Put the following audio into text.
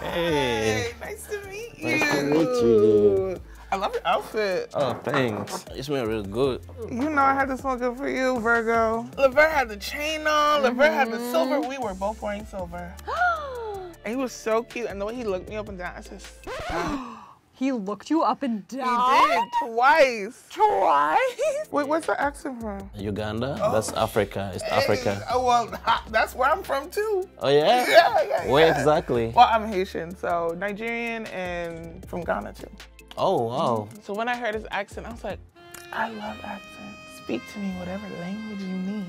Hey. nice to meet you. Nice to meet you. I love your outfit. Oh, thanks. It smell real good. You know I had to smell good for you, Virgo. Laverne had the chain on. Laverne had the silver. Mm-hmm. We were both wearing silver. and he was so cute. And the way he looked me up and down, I said, He looked you up and down. he did twice. Twice. Wait, what's the accent from? Uganda? Oh. That's Africa. It's Africa. Oh, well, that's where I'm from too. Oh, yeah? Yeah, yeah, Where yeah. exactly? Well, I'm Haitian, so Nigerian and from Ghana too. Oh, wow. Mm-hmm. So when I heard his accent, I was like, I love accents. Speak to me whatever language you need.